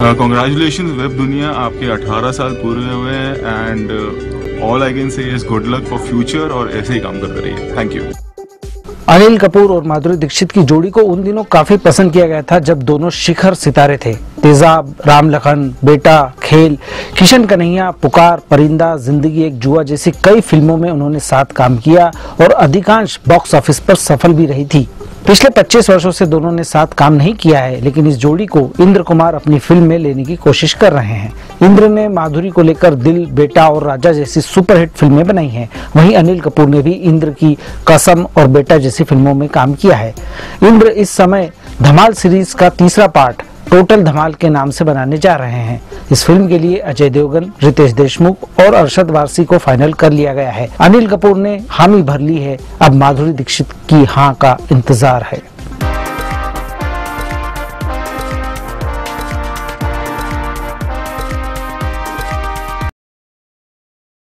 Congratulation web दुनिया आपके 18 साल पूरे हुए हैं and all I can say is good luck for future और ऐसे ही काम करते रहिए। थैंक यू अनिल कपूर और माधुरी दीक्षित की जोड़ी को उन दिनों काफ़ी पसंद किया गया था, जब दोनों शिखर सितारे थे। तेजाब, राम लखन, बेटा, खेल, किशन कन्हैया, पुकार, परिंदा, ज़िंदगी एक जुआ जैसी कई फ़िल्मों में उन्होंने साथ काम किया, और अधिकांश बॉक्स ऑफ़िस पर सफल भी रही थी। पिछले 25 वर्षों से दोनों ने साथ काम नहीं किया है, लेकिन इस जोड़ी को इंद्र कुमार अपनी फ़िल्म में लेने की कोशिश कर रहे हैं। इंद्र ने माधुरी को लेकर दिल, बेटा और राजा जैसी सुपरहिट फ़िल्में बनाई हैं। वहीं अनिल कपूर ने भी इंद्र की कसम और बेटा जैसी फ़िल्मों में काम किया है। इंद्र इस समय धमाल सीरीज़ का तीसरा पार्ट टोटल धमाल के नाम से बनाने जा रहे हैं। इस फ़िल्म के लिए अजय देवगन, रितेश देशमुख और अरशद वारसी को फाइनल कर लिया गया है। अनिल कपूर ने हामी भर ली है। अब माधुरी दीक्षित की हाँ का इंतज़ार है।